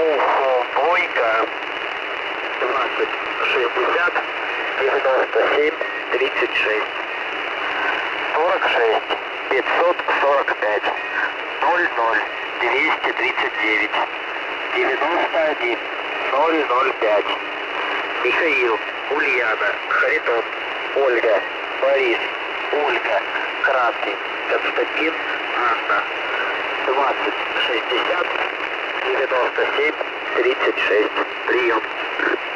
Ухо, Бойко, 1760, 297, 36, 46, 545, 00, 239, 91, 005, Михаил, Ульяна, Харитон, Ольга, Борис, Ольга, Краткий, Константин, Анна, 2060, Give us the ship, reach it fast, 3.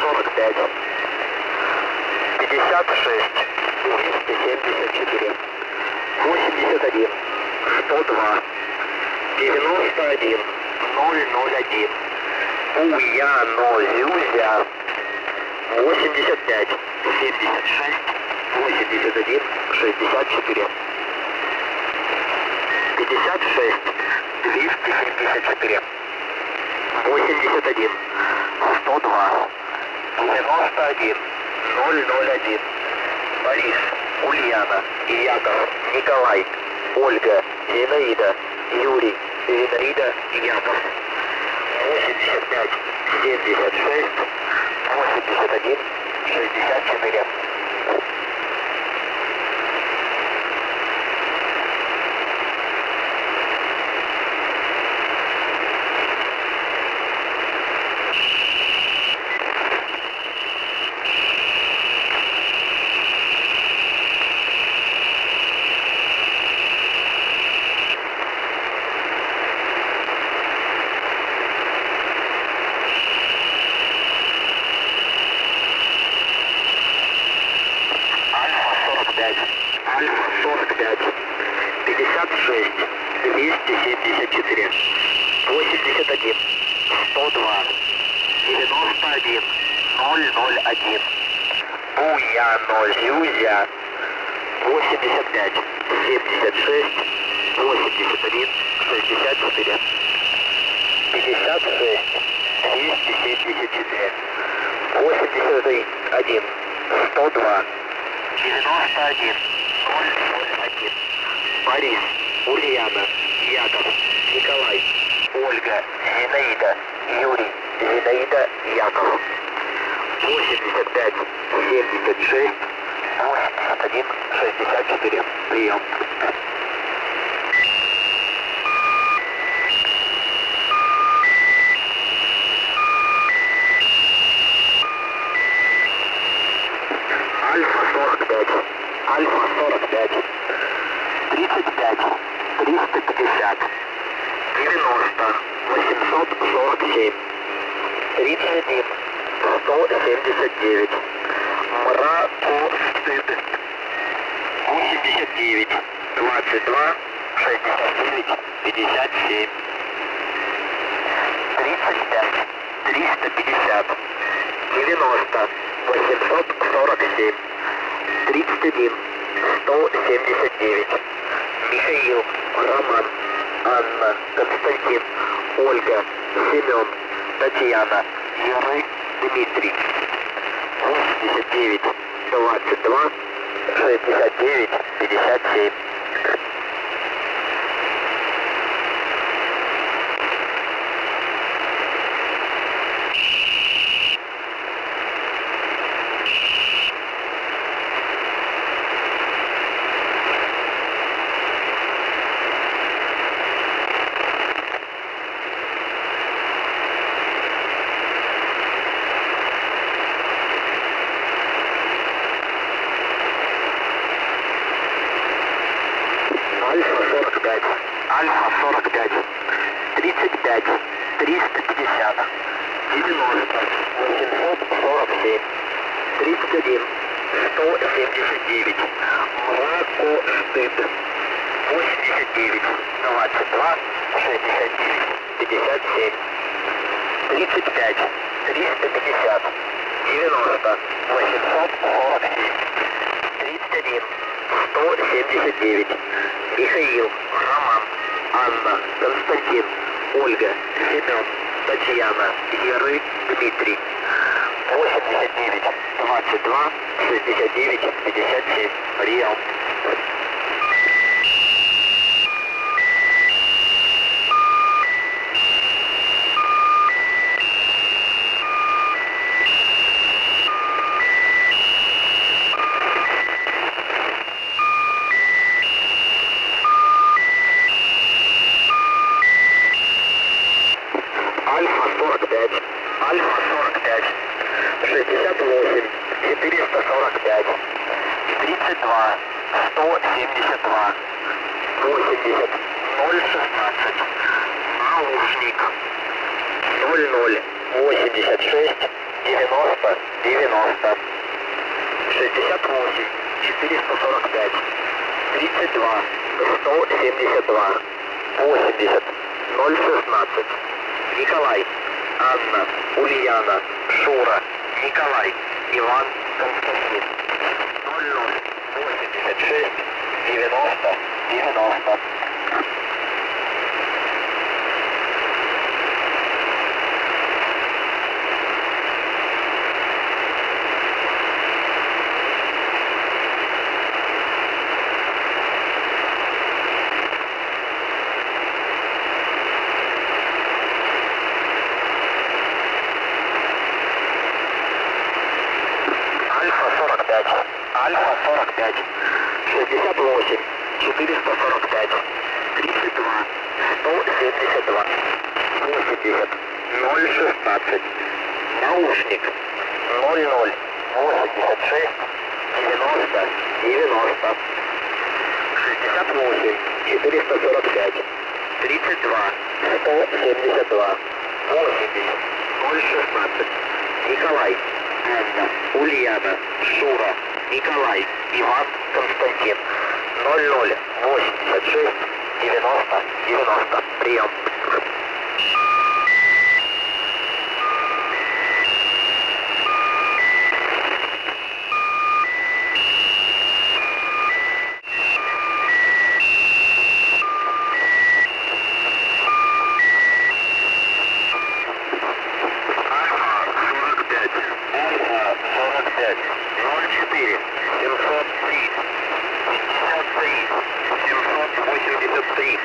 45, 56, 274, 81, 102, 91, 001, Уя, но Зюзя, 85, 76, 81, 64, 56, 274, 81, 102. 91 001. Борис, Ульяна, Яков, Николай, Ольга, Зинаида, Юрий, Зинаида, Яков. 85 76 81 64. Альфа 45. Альфа 45. 56. 274. 81. 102. 91. 001. Буянозюзя. 85. 76. 81. 64. 56. 274. 81. 102. 91 001. Борис, Ульяна, Яков, Николай, Ольга, Зинаида, Юрий, Зинаида, Яков. 85 76 81 64. Прием. Альфа 45. Альфа 45. 35. 350. 90. 847. 31. 179. Мракостыд. 89. 22. 69. 57. 35. 350. 90. 847. 31. 179. Михаил, Роман, Анна, Константин, Ольга, Семен, Татьяна, Яры, Дмитрий. 89. 22. 69. 57. 32. 172. 80. 016. Николай, Анна, Ульяна, Шура, Николай, Иван, Константин. 00 86 90 90. Альфа 45. Альфа 45. 68. 445. 32. 172. 80. 016. Наушник. 00. 86. 90. 90. 68. 445. 32. 172. 80. 016. Николай. Анна, Ульяна, Шура, Николай, Иван, Константин. 00 86 90 90. Прием. Альфа 45. Альфа 45. 04. 703. 53. 783.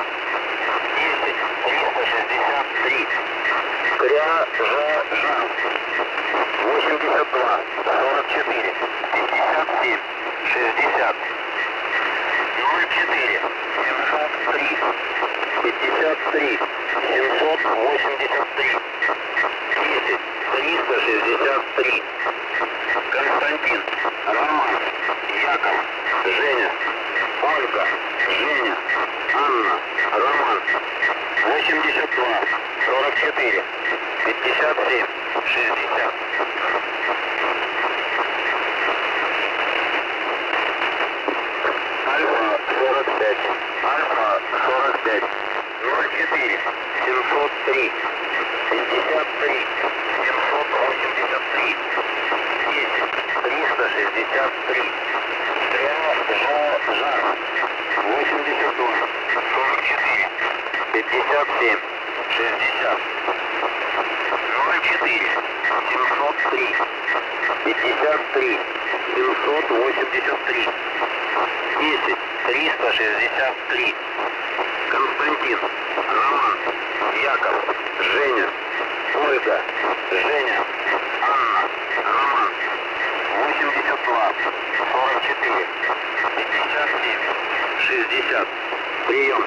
10. 363. Кря, жа, жа. 82. 44. 57. 60. 04. 703. 53. 783. 10, 363. Константин, Роман, Яков, Женя, Ольга, Женя, Анна, Роман. 82, 44, 57, 60. Альфа 45, Альфа 45, 04, 703, 53, 783, 10, 363, Тря, Жа, Жар, 82, 44, 57, 60, 04, 703, 53, 783, 10, 363. Константин, Роман, Яков, Женя, Ольга, Женя, Анна, Роман. 82, 44, 57, 60. Прием.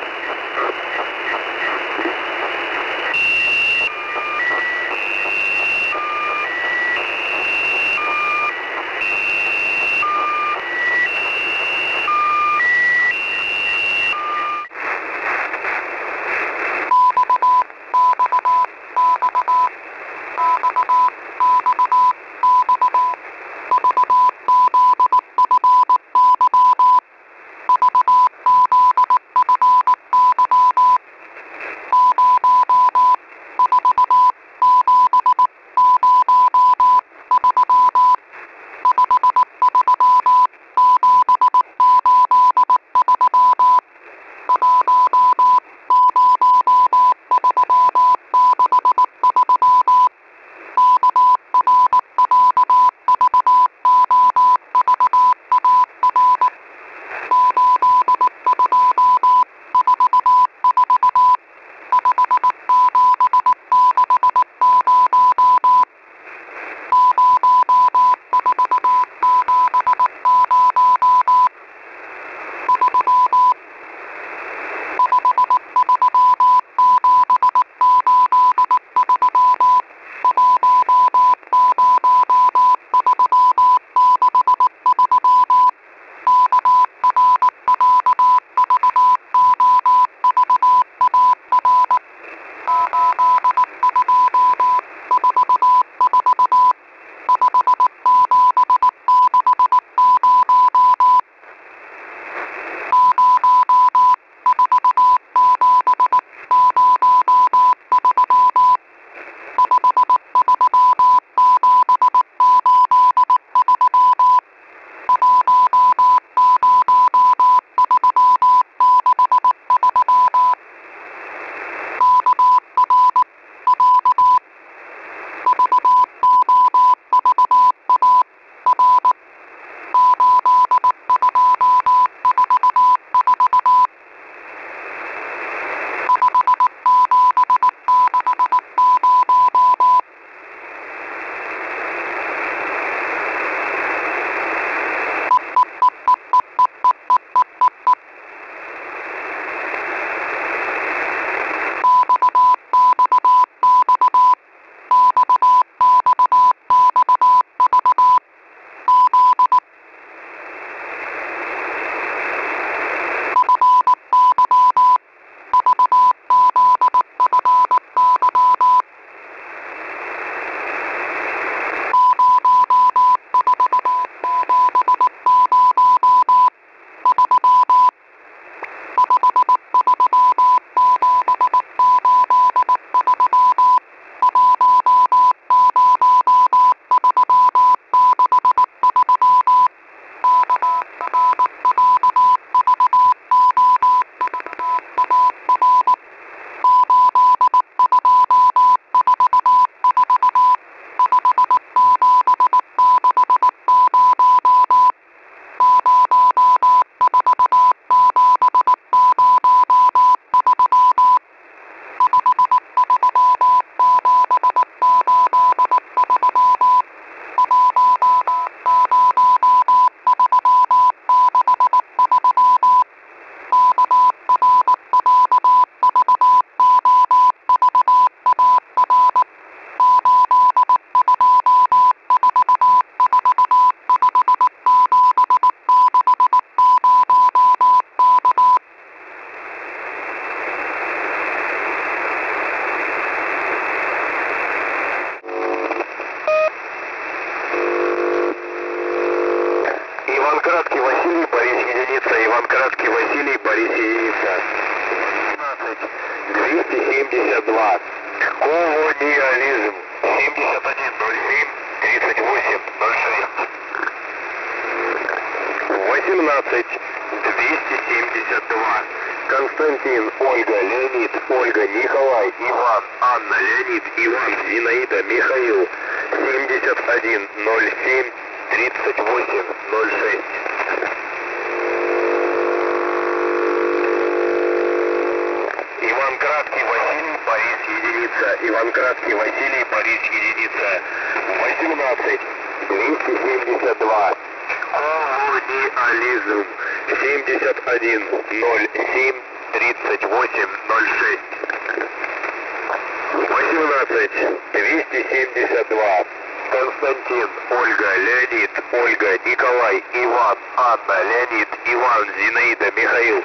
Браун, Зинаида, Михаил,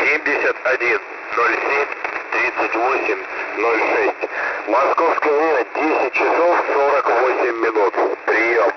71, 07, 38, 06. Московское время 10 часов 48 минут. Прием.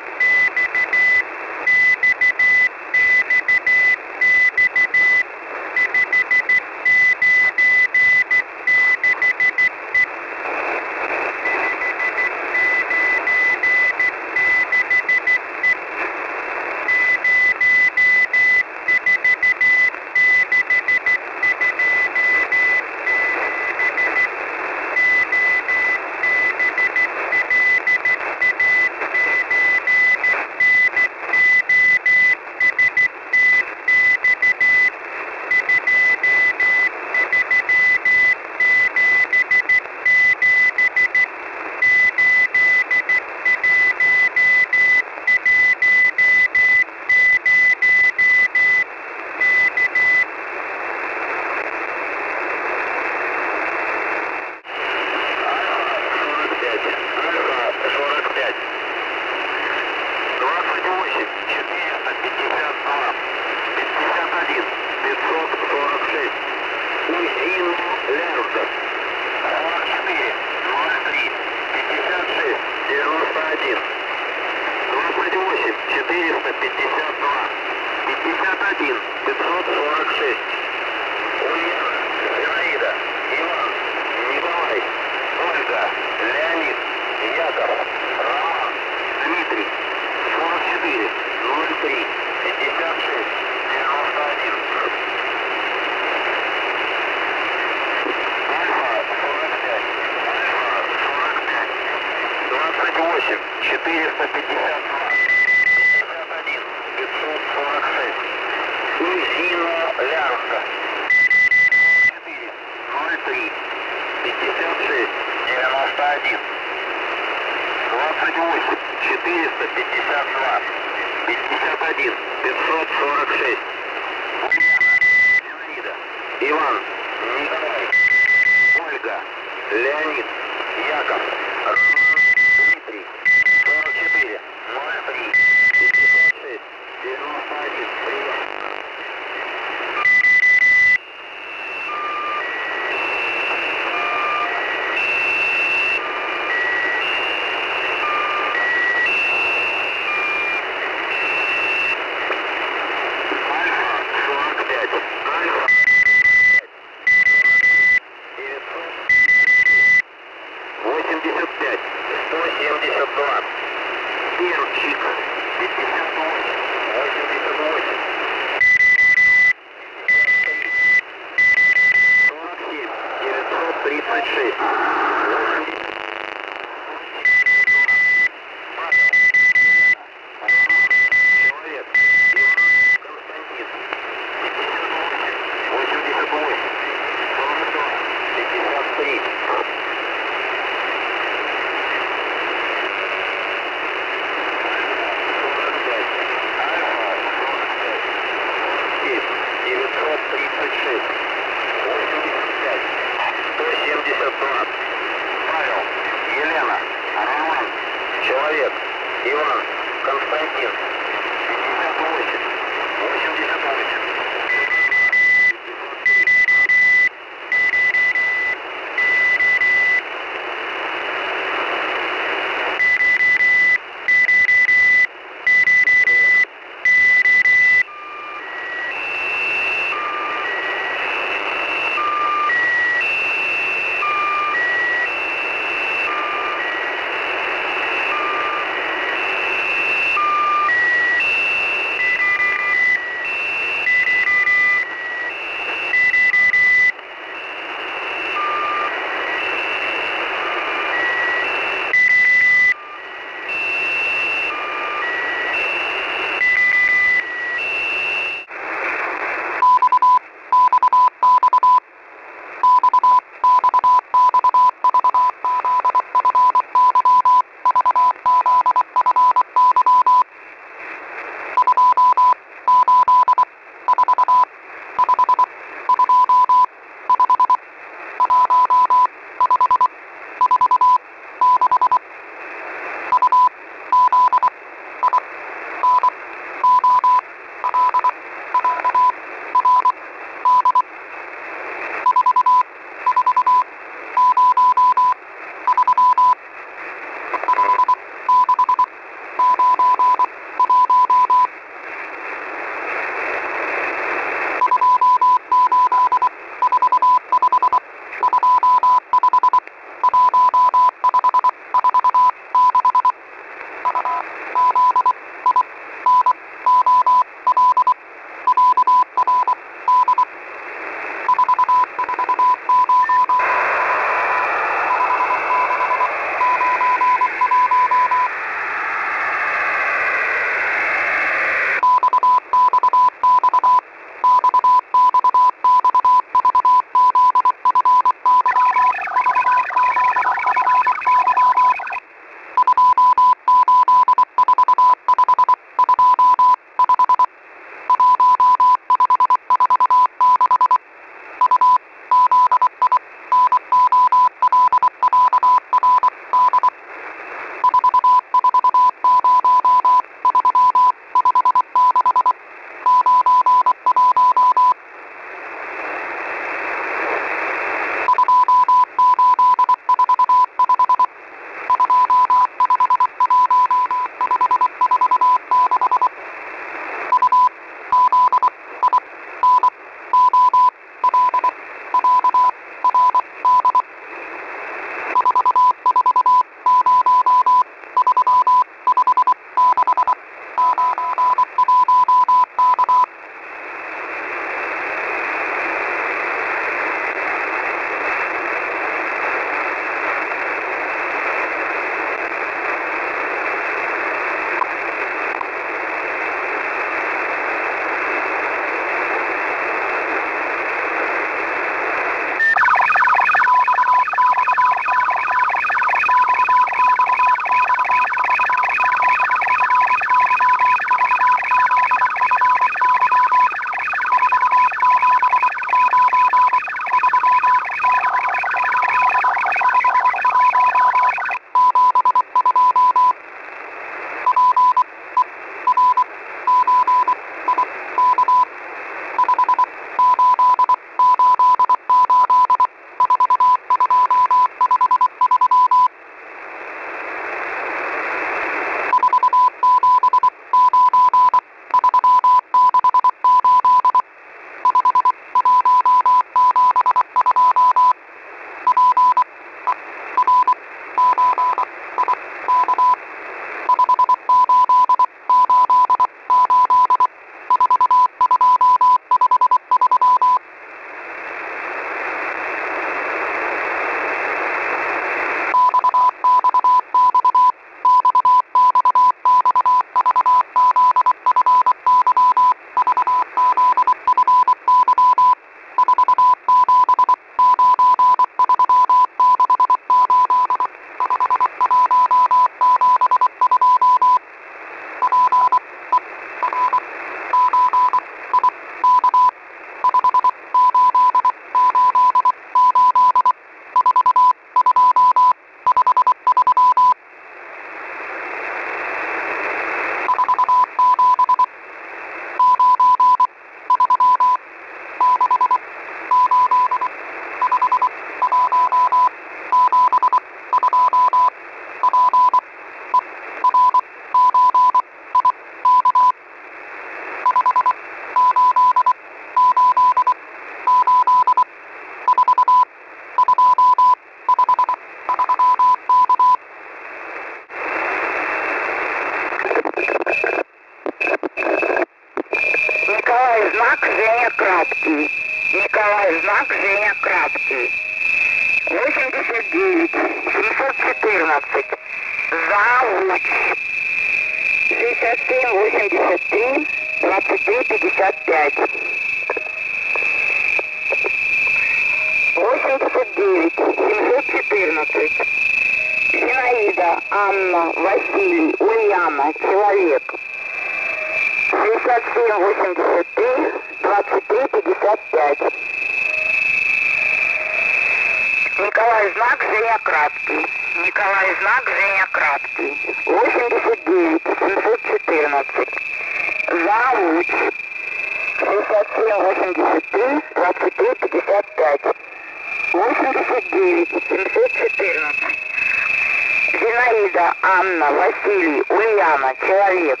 Ульяна, человек.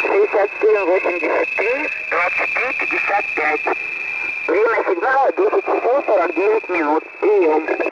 67, 83, 23, 55. Время сигнала 10 часов 49 минут. Прием.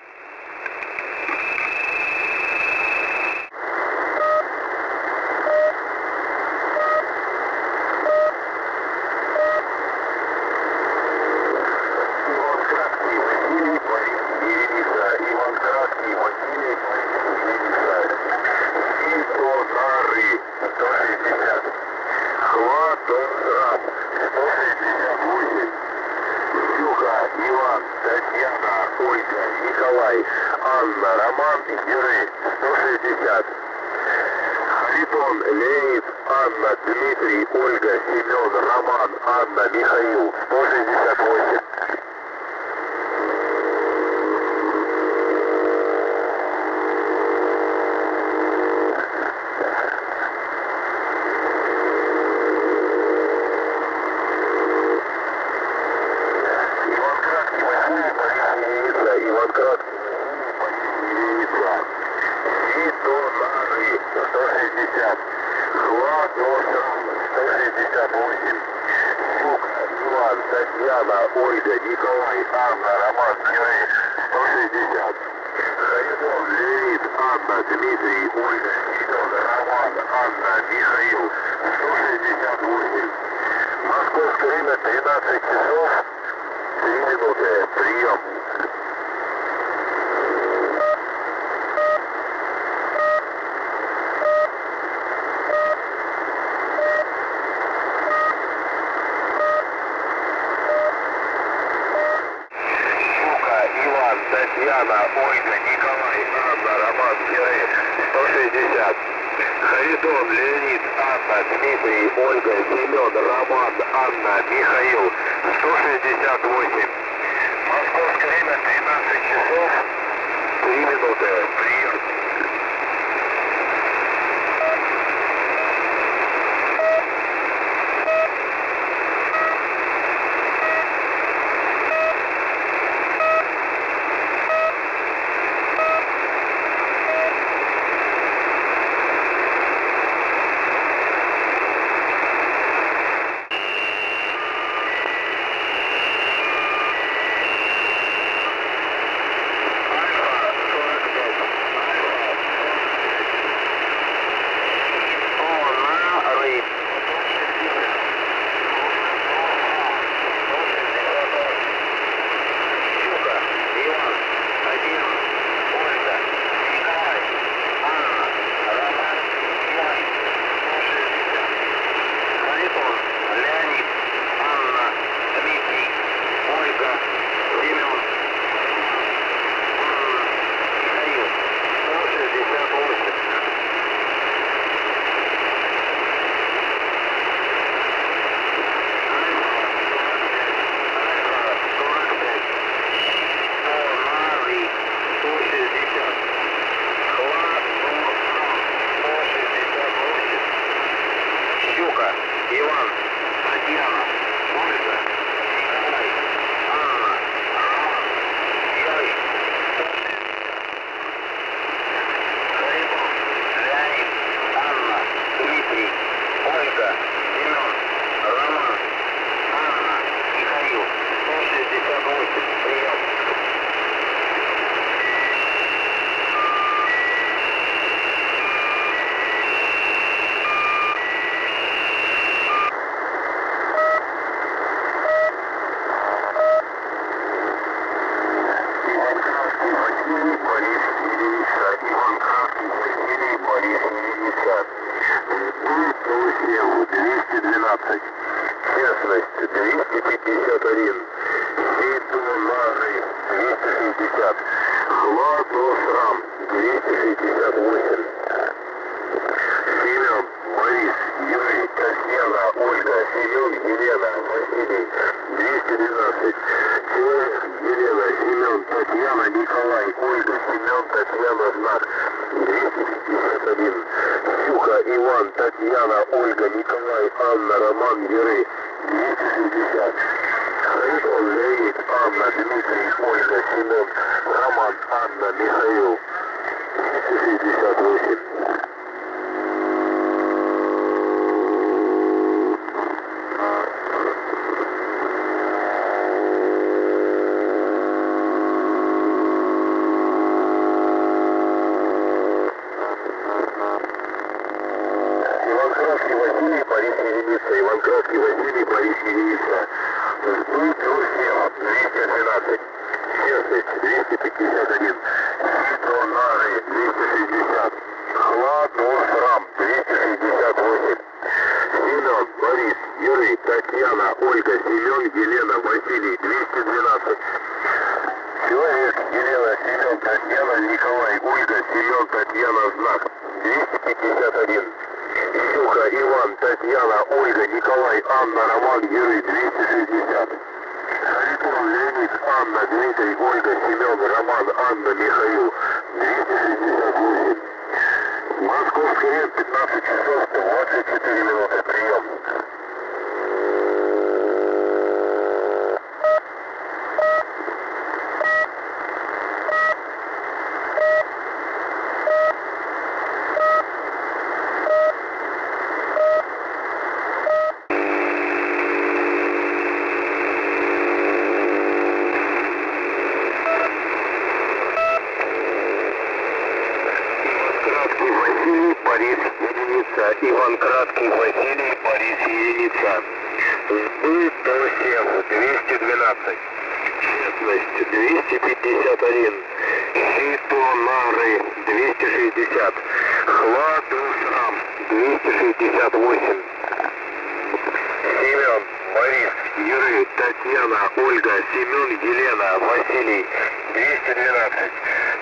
Татьяна, Ольга, Семен, Елена, Василий, 212.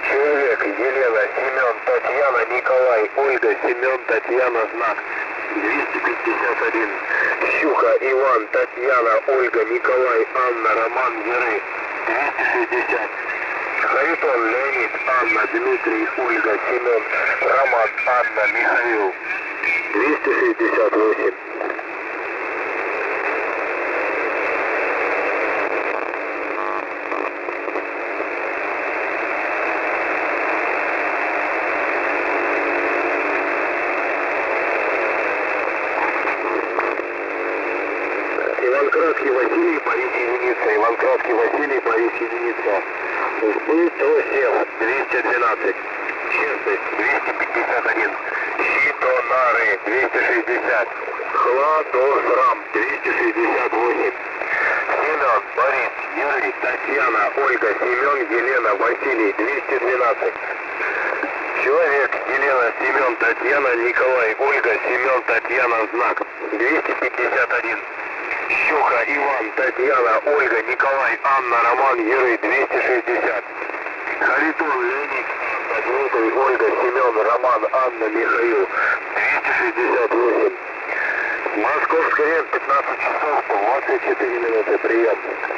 Человек, Елена, Семен, Татьяна, Николай, Ольга, Семен, Татьяна, Знак, 251. Щука, Иван, Татьяна, Ольга, Николай, Анна, Роман, Юрий, 260. Харитон, Леонид, Анна, Дмитрий, Ольга, Семен, Роман, Анна, Михаил, 268. Иван Краткий Василий, Борис Единица. Иван Краткий Василий, Борис Единица. Сбыт 107, 212. Честность 251. Щитонары 260. Хладосрам 268. Семен, Борис, Юрий, Татьяна, Ольга, Семен, Елена, Василий 212. Человек, Елена, Семен, Татьяна, Николай, Ольга, Семен, Татьяна, знак 251. Щука, Иван, Татьяна, Ольга, Николай, Анна, Роман, Юрий, 260. Харитон, Леонид, Дмитрий, Ольга, Семен, Роман, Анна, Михаил, 268. Московский рейс 15 часов 24 минуты. Прием.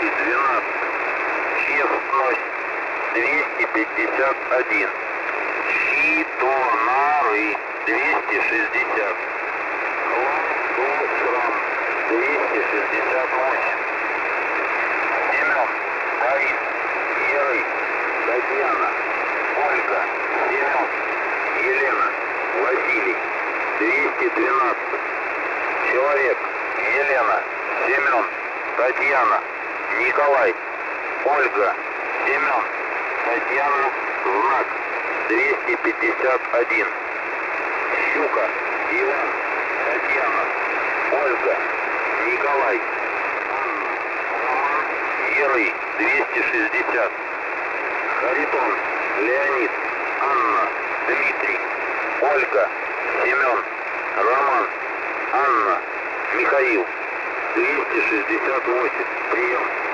212. Честность. 251. Щитонары. 260. Хлам, 268. Семен, Давид, Ерый, Татьяна, Ольга, Семен, Елена, Василий, 212. Человек, Елена, Семен, Татьяна, Николай, Ольга, Семен, Татьяна, знак, 251. Щука, Иван, Татьяна, Ольга, Николай, Анна, Роман, Ерый, 260. Харитон, Леонид, Анна, Дмитрий, Ольга, Семен, Роман, Анна, Михаил, 268. Прием.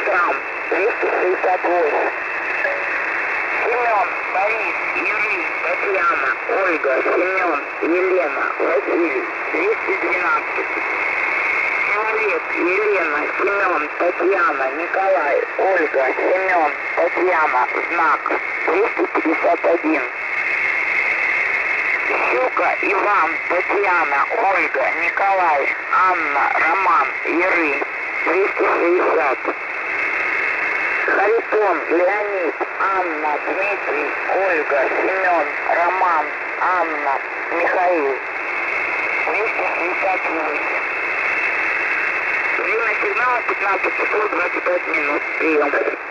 Кострам, 268. Семен, Борис, Юрий, Татьяна, Ольга, Семен, Елена, Василий, 212. Человек, Елена, Семен, Татьяна, Николай, Ольга, Семен, Татьяна, знак, 251. Щука, Иван, Татьяна, Ольга, Николай, Анна, Роман, Еры, 360. Харитон, Леонид, Анна, Дмитрий, Ольга, Семен, Роман, Анна, Михаил. 268. Время сигнала 15 часов 25 минут. Прием.